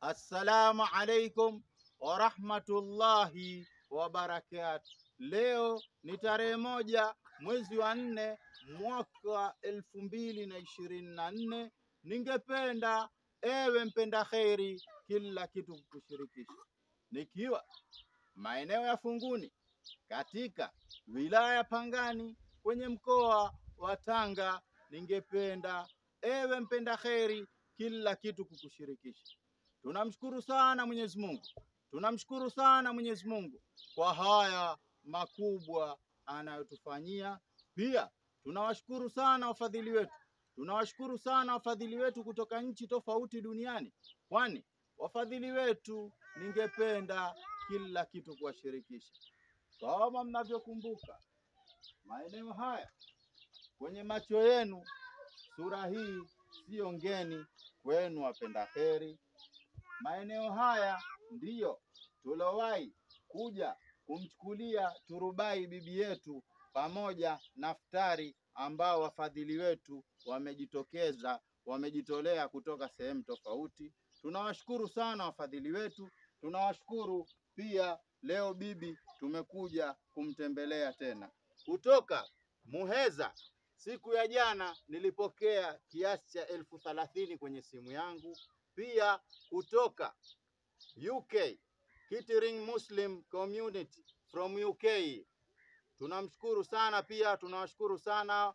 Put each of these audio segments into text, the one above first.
Assalamu alaikum warahmatullahi wabarakatu. Leo ni tarehe moja mwezi wa nne mwaka elfu mbili na ishirini na nne. Ningependa ewe mpenda kheri, kila kitu kukushirikisha, nikiwa maeneo ya Funguni katika wilaya ya Pangani kwenye mkoa wa Tanga. Ningependa ewe mpenda kheri, kila kitu kukushirikisha. Tunamshukuru sana Mwenyezi Mungu, tunamshukuru sana Mwenyezi Mungu kwa haya makubwa anayotufanyia. Pia tunawashukuru sana wafadhili wetu, tunawashukuru sana wafadhili wetu kutoka nchi tofauti duniani, kwani wafadhili wetu, ningependa kila kitu kuwashirikisha. Kama mnavyokumbuka, maeneo haya kwenye macho yenu, sura hii siyo ngeni kwenu, wapenda heri. Maeneo haya ndiyo tulowahi kuja kumchukulia turubai bibi yetu pamoja na futari ambao wafadhili wetu wamejitokeza, wamejitolea kutoka sehemu tofauti. Tunawashukuru sana wafadhili wetu, tunawashukuru pia. Leo bibi tumekuja kumtembelea tena kutoka Muheza. Siku ya jana nilipokea kiasi cha elfu thalathini kwenye simu yangu, pia kutoka UK Kittering Muslim Community from UK. Tunamshukuru sana pia, tunawashukuru sana,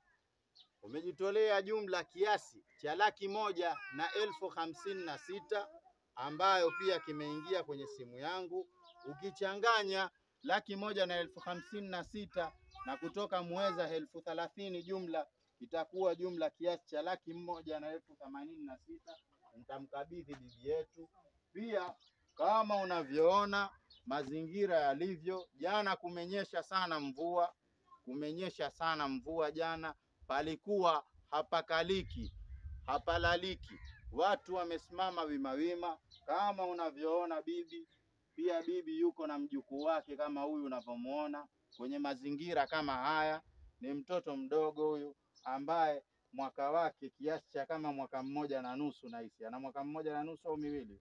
umejitolea jumla kiasi cha laki moja na elfu hamsini na sita ambayo pia kimeingia kwenye simu yangu. Ukichanganya laki moja na elfu hamsini na sita na kutoka mweza elfu thalathini jumla itakuwa jumla kiasi cha laki moja na elfu themanini na sita. Nitamkabidhi bibi yetu. Pia kama unavyoona mazingira yalivyo, jana kumenyesha sana mvua, kumenyesha sana mvua jana, palikuwa hapakaliki, hapalaliki, watu wamesimama wimawima kama unavyoona bibi. Pia bibi yuko na mjukuu wake kama huyu unavyomuona kwenye mazingira kama haya. Ni mtoto mdogo huyu ambaye mwaka wake kiasi cha kama mwaka mmoja na nusu, nahisi ana mwaka mmoja na nusu au miwili,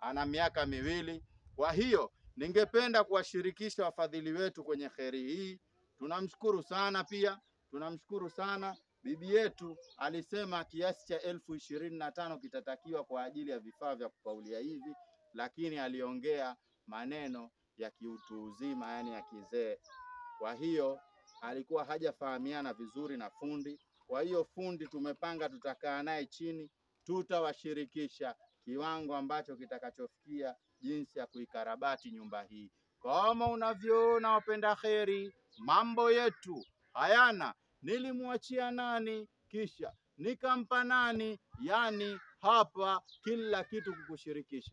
ana miaka miwili. Kwa hiyo ningependa kuwashirikisha wafadhili wetu kwenye kheri hii. Tunamshukuru sana pia, tunamshukuru sana bibi yetu. Alisema kiasi cha elfu ishirini na tano kitatakiwa kwa ajili ya vifaa vya kupaulia hivi, lakini aliongea maneno ya kiutu uzima, yani ya kizee. Kwa hiyo alikuwa hajafahamiana vizuri na fundi. Kwa hiyo fundi tumepanga tutakaa naye chini, tutawashirikisha kiwango ambacho kitakachofikia jinsi ya kuikarabati nyumba hii. Kama unavyoona wapenda kheri, mambo yetu hayana nilimwachia nani kisha nikampa nani, yani hapa kila kitu kukushirikisha.